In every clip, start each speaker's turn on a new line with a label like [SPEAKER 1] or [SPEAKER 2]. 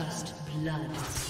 [SPEAKER 1] First blood.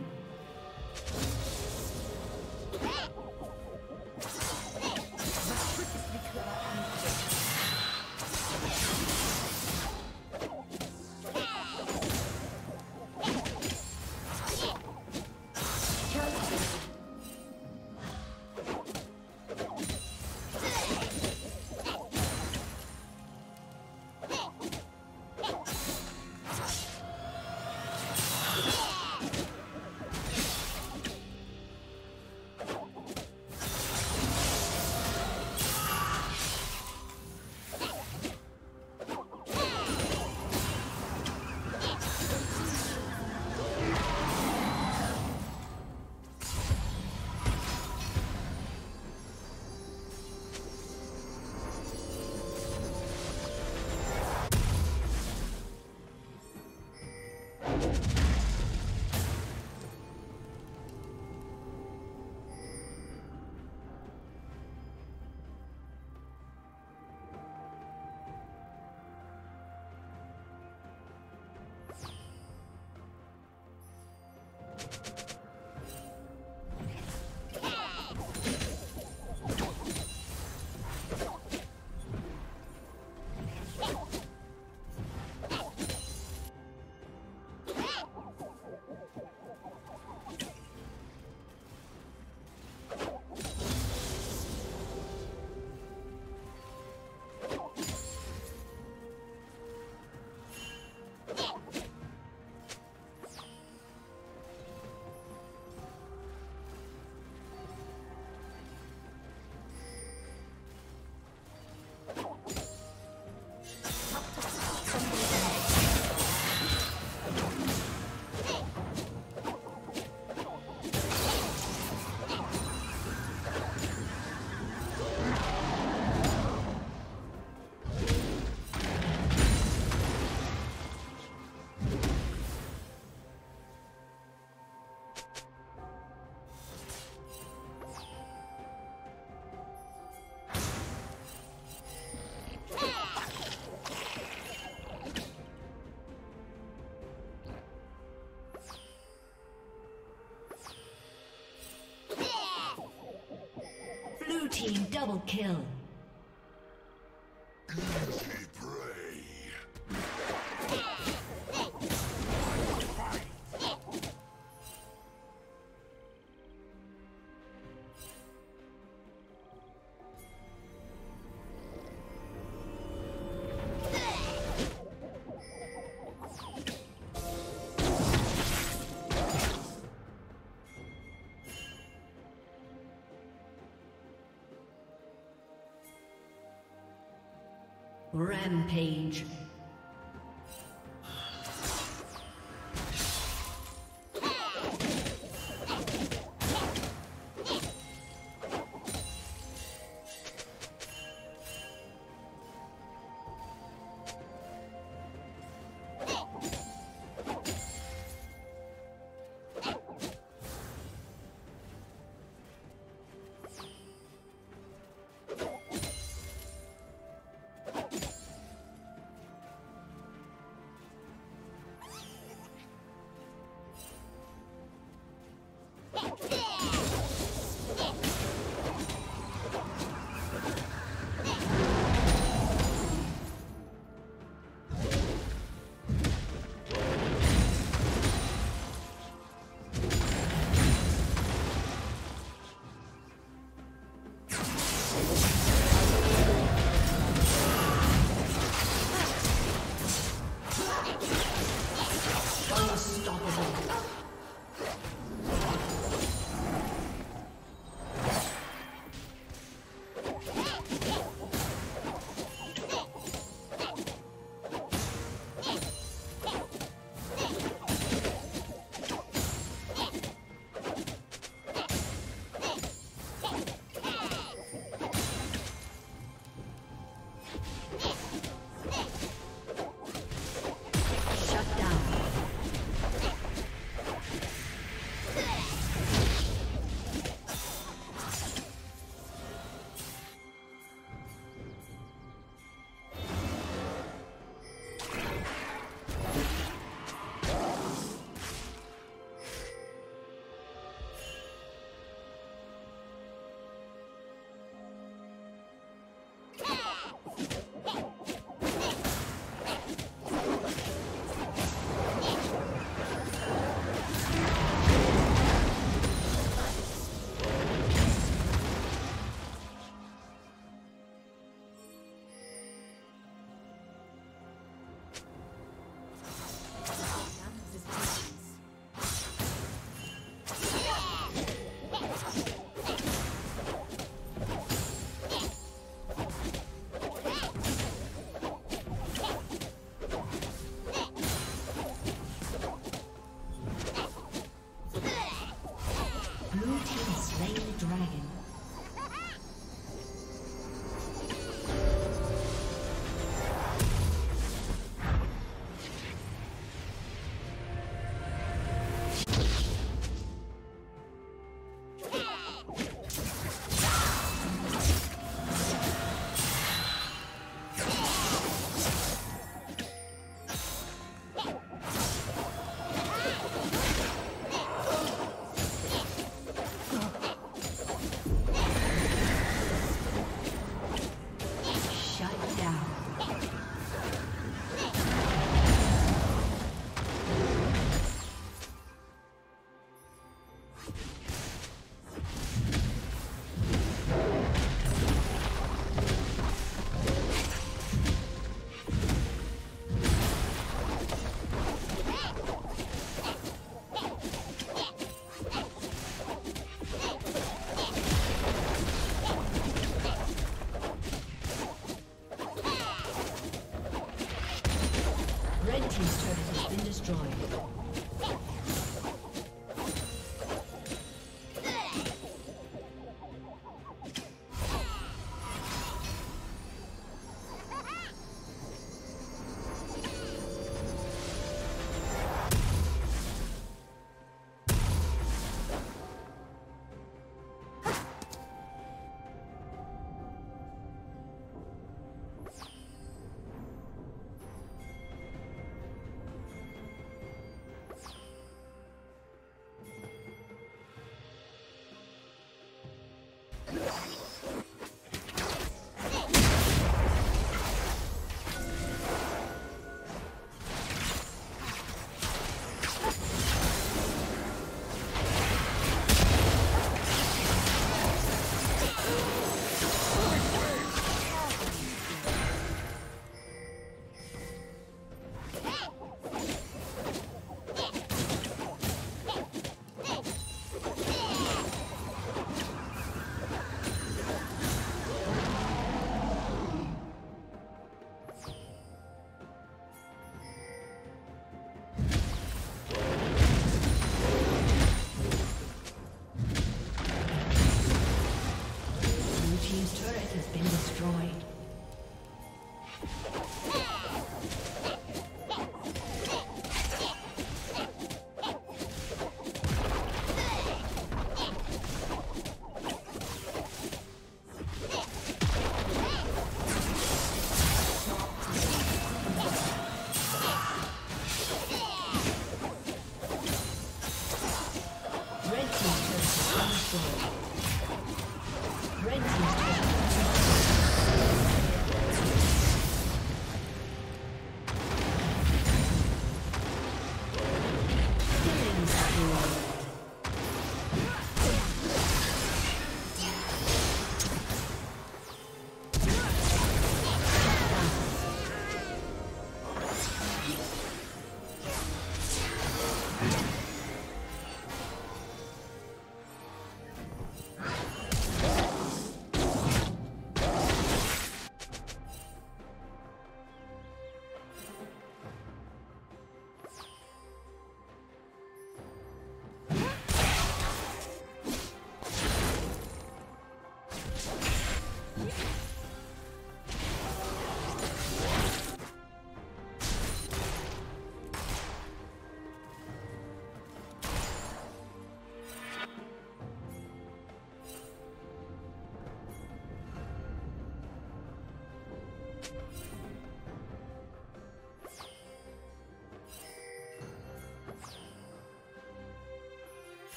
[SPEAKER 1] Hey! Double kill. Rampage.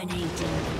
[SPEAKER 1] Dominating.